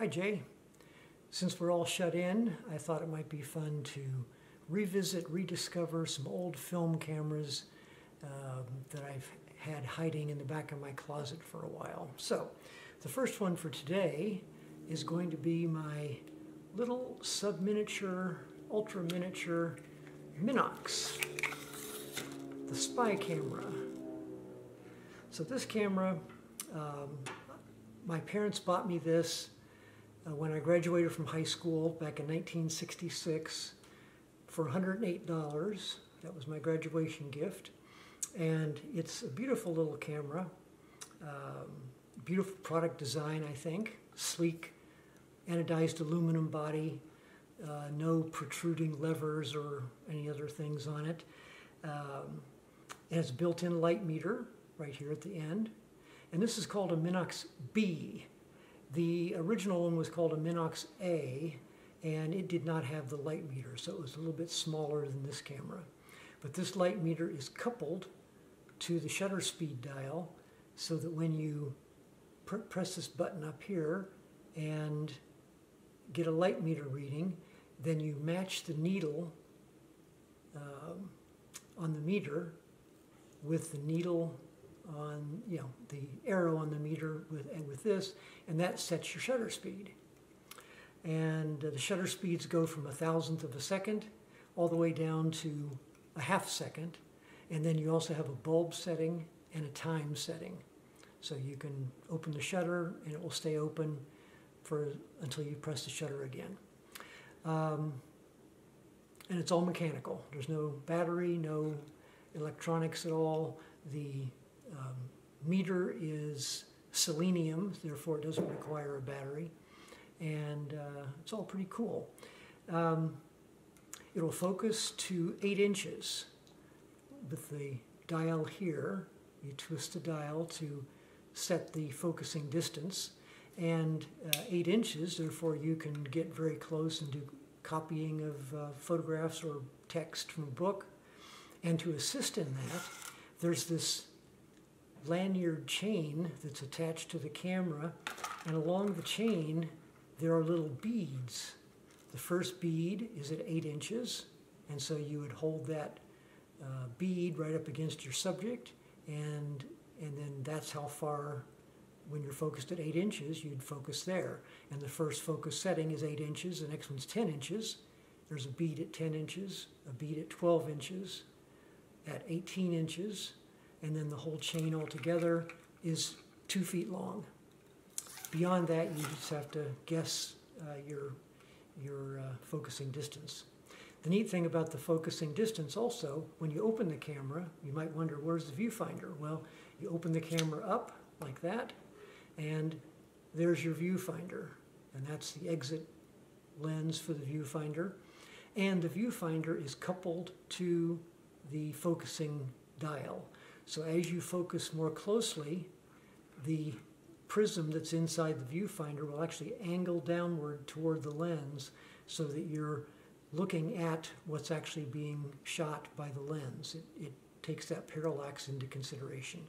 Hi, Jay. Since we're all shut in, I thought it might be fun to revisit, rediscover some old film cameras um, that I've had hiding in the back of my closet for a while. So, the first one for today is going to be my little sub-miniature, ultra-miniature Minox, the spy camera. So this camera, um, my parents bought me this uh, when I graduated from high school back in 1966 for $108. That was my graduation gift. And it's a beautiful little camera. Um, beautiful product design, I think. Sleek, anodized aluminum body. Uh, no protruding levers or any other things on it. Um, it has built-in light meter right here at the end. And this is called a Minox B. The original one was called a Minox A, and it did not have the light meter, so it was a little bit smaller than this camera. But this light meter is coupled to the shutter speed dial so that when you pr press this button up here and get a light meter reading, then you match the needle um, on the meter with the needle on, you know, the arrow on the meter with, and with this, and that sets your shutter speed. And uh, the shutter speeds go from a thousandth of a second all the way down to a half second. And then you also have a bulb setting and a time setting. So you can open the shutter and it will stay open for until you press the shutter again. Um, and it's all mechanical. There's no battery, no electronics at all. The um, meter is selenium, therefore it doesn't require a battery. And uh, it's all pretty cool. Um, it'll focus to 8 inches with the dial here. You twist the dial to set the focusing distance. And uh, 8 inches, therefore you can get very close and do copying of uh, photographs or text from a book. And to assist in that, there's this lanyard chain that's attached to the camera, and along the chain there are little beads. The first bead is at 8 inches, and so you would hold that uh, bead right up against your subject, and, and then that's how far, when you're focused at 8 inches, you'd focus there. And the first focus setting is 8 inches, the next one's 10 inches. There's a bead at 10 inches, a bead at 12 inches, at 18 inches, and then the whole chain altogether is two feet long. Beyond that, you just have to guess uh, your, your uh, focusing distance. The neat thing about the focusing distance also, when you open the camera, you might wonder, where's the viewfinder? Well, you open the camera up like that, and there's your viewfinder. And that's the exit lens for the viewfinder. And the viewfinder is coupled to the focusing dial. So as you focus more closely, the prism that's inside the viewfinder will actually angle downward toward the lens so that you're looking at what's actually being shot by the lens. It, it takes that parallax into consideration.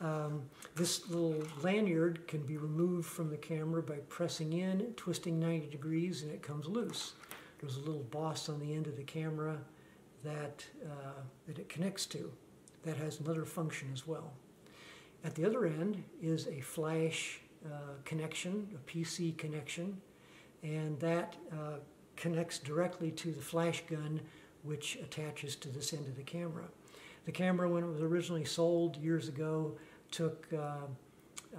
Um, this little lanyard can be removed from the camera by pressing in, twisting 90 degrees, and it comes loose. There's a little boss on the end of the camera that, uh, that it connects to that has another function as well. At the other end is a flash uh, connection, a PC connection, and that uh, connects directly to the flash gun which attaches to this end of the camera. The camera, when it was originally sold years ago, took uh, uh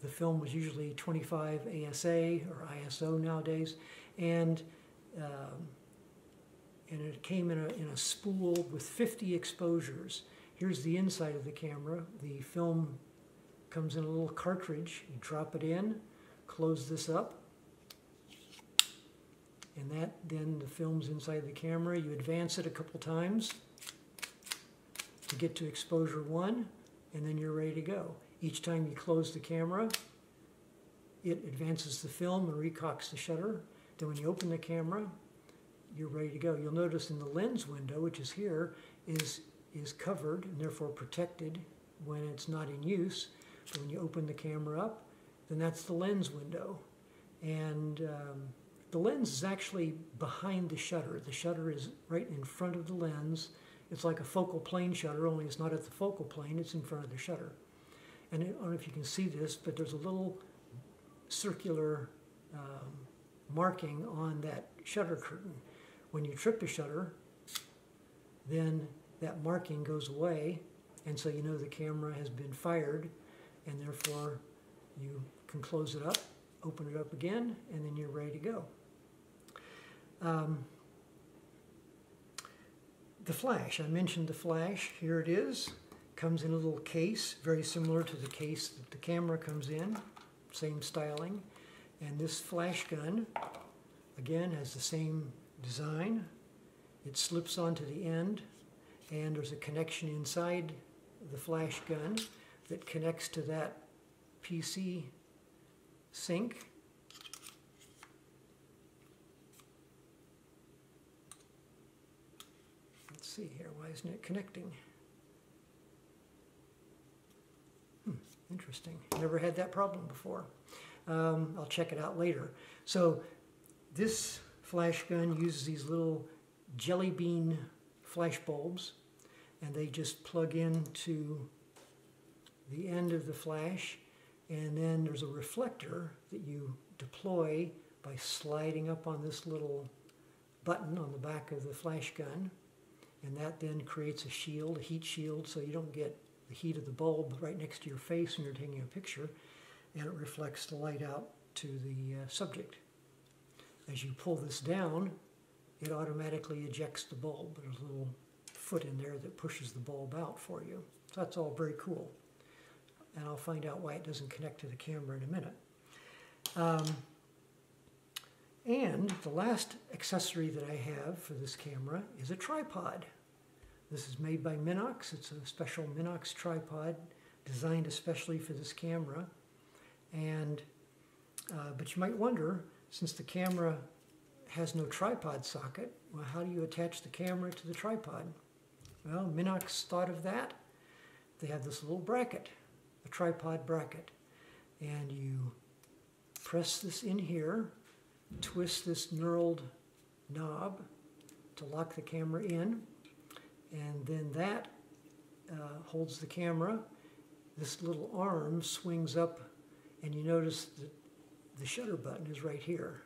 the film was usually 25 ASA or ISO nowadays, and um, and it came in a, in a spool with 50 exposures. Here's the inside of the camera. The film comes in a little cartridge. You drop it in, close this up, and that then the film's inside the camera. You advance it a couple times to get to exposure one, and then you're ready to go. Each time you close the camera, it advances the film and recocks the shutter. Then when you open the camera, you're ready to go. You'll notice in the lens window, which is here, is is covered and therefore protected when it's not in use. So when you open the camera up, then that's the lens window. And um, the lens is actually behind the shutter. The shutter is right in front of the lens. It's like a focal plane shutter, only it's not at the focal plane, it's in front of the shutter. And I don't know if you can see this, but there's a little circular um, marking on that shutter curtain. When you trip the shutter, then that marking goes away, and so you know the camera has been fired, and therefore you can close it up, open it up again, and then you're ready to go. Um, the flash, I mentioned the flash, here it is. Comes in a little case, very similar to the case that the camera comes in, same styling. And this flash gun, again, has the same design. It slips onto the end, and there's a connection inside the flash gun that connects to that PC sync Let's see here, why isn't it connecting? Hmm, interesting. Never had that problem before. Um, I'll check it out later. So this flash gun uses these little jelly bean flash bulbs and they just plug into the end of the flash and then there's a reflector that you deploy by sliding up on this little button on the back of the flash gun and that then creates a shield, a heat shield, so you don't get the heat of the bulb right next to your face when you're taking a picture, and it reflects the light out to the uh, subject. As you pull this down, it automatically ejects the bulb. There's a little foot in there that pushes the bulb out for you. So that's all very cool. And I'll find out why it doesn't connect to the camera in a minute. Um, and the last accessory that I have for this camera is a tripod. This is made by Minox. It's a special Minox tripod designed especially for this camera. And, uh, but you might wonder, since the camera has no tripod socket, well, how do you attach the camera to the tripod? Well, Minox thought of that. They have this little bracket, a tripod bracket. And you press this in here twist this knurled knob to lock the camera in and then that uh, holds the camera. This little arm swings up and you notice that the shutter button is right here.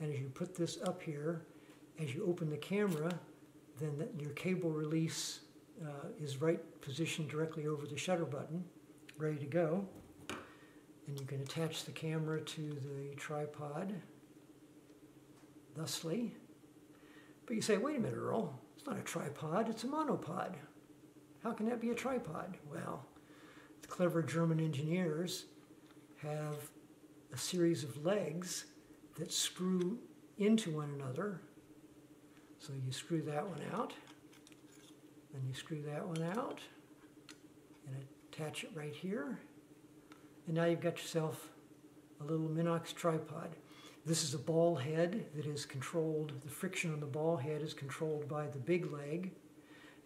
And as you put this up here, as you open the camera, then the, your cable release uh, is right positioned directly over the shutter button, ready to go. And you can attach the camera to the tripod thusly. But you say, wait a minute, Earl, it's not a tripod, it's a monopod. How can that be a tripod? Well, the clever German engineers have a series of legs that screw into one another. So you screw that one out, then you screw that one out, and attach it right here. And now you've got yourself a little Minox tripod. This is a ball head that is controlled, the friction on the ball head is controlled by the big leg,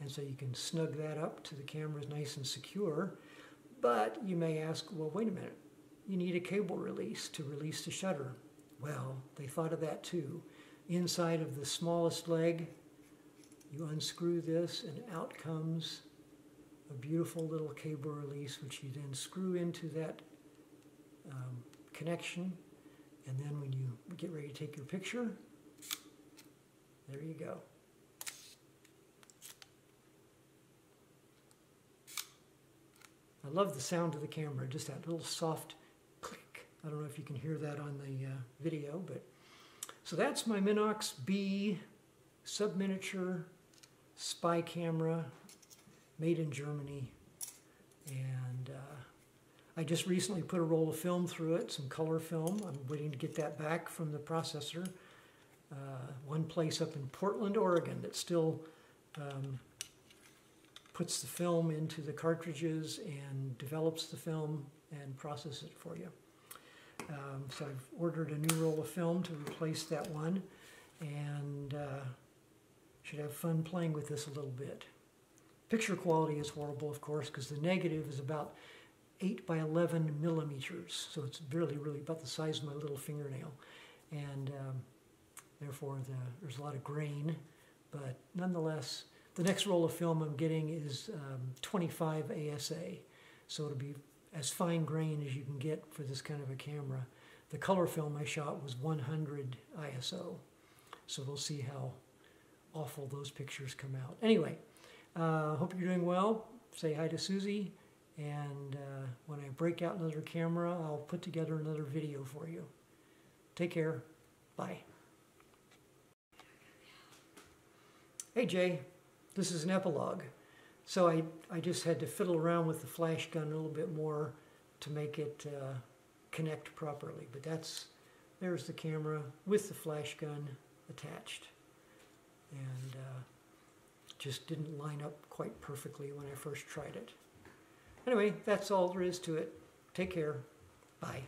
and so you can snug that up to the camera's nice and secure. But you may ask, well, wait a minute, you need a cable release to release the shutter. Well, they thought of that too. Inside of the smallest leg, you unscrew this and out comes a beautiful little cable release which you then screw into that um, connection and then when you get ready to take your picture, there you go. I love the sound of the camera, just that little soft click. I don't know if you can hear that on the uh, video, but so that's my Minox B sub-miniature spy camera made in Germany. And uh, I just recently put a roll of film through it, some color film. I'm waiting to get that back from the processor. Uh, one place up in Portland, Oregon that still um, puts the film into the cartridges and develops the film and processes it for you. Um, so I've ordered a new roll of film to replace that one and uh, should have fun playing with this a little bit. Picture quality is horrible, of course, because the negative is about 8 by 11 millimeters. So it's really, really about the size of my little fingernail. And um, therefore, the, there's a lot of grain. But nonetheless, the next roll of film I'm getting is um, 25 ASA. So it'll be as fine grain as you can get for this kind of a camera. The color film I shot was 100 ISO. So we'll see how awful those pictures come out. Anyway, uh, hope you're doing well. Say hi to Susie. And uh, when I break out another camera, I'll put together another video for you. Take care. Bye. Hey Jay, this is an epilogue. So I, I just had to fiddle around with the flash gun a little bit more to make it uh, connect properly. But that's, there's the camera with the flash gun attached. And uh, just didn't line up quite perfectly when I first tried it. Anyway, that's all there is to it. Take care. Bye.